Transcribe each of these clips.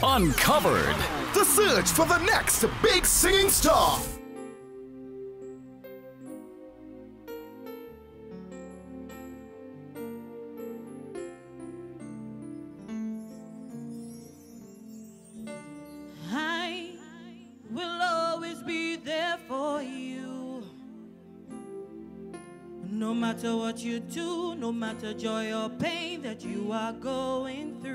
Uncovered. The search for the next big singing star. I will always be there for you. No matter what you do, no matter joy or pain that you are going through.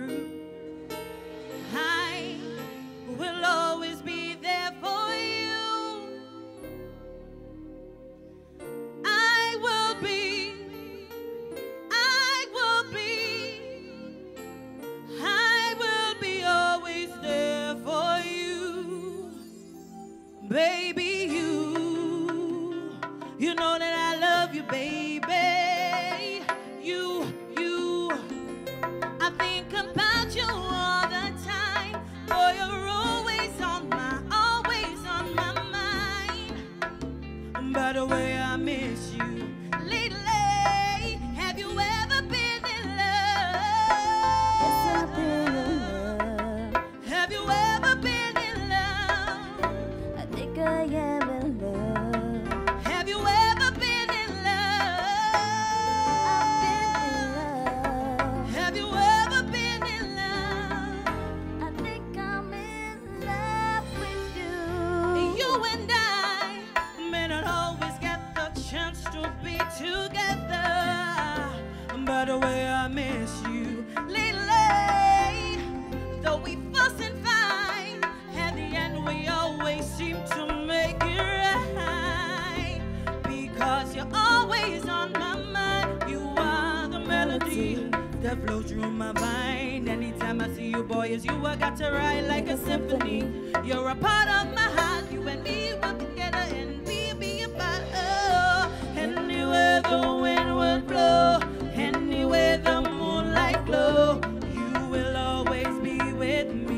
You. Know that I love you, baby. You, you. I think about you all the time. Boy, you're always on my, always on my mind. By the way, I miss you. Lately, have you ever been in love? Have you ever been in love? I think I am to be together. By the way, I miss you lately. Though we fuss and fight, at the end we always seem to make it right. Because you're always on my mind. You are the melody that flows through my mind. Anytime I see you, boy, it's you I got to ride like a symphony. You're a part of my heart. You and me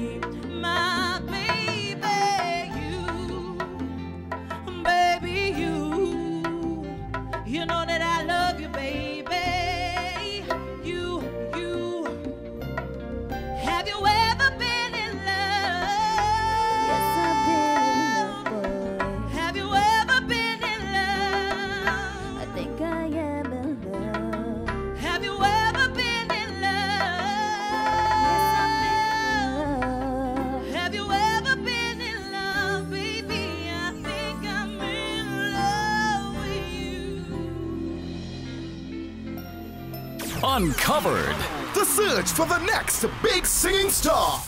me, Uncovered. The search for the next big singing star.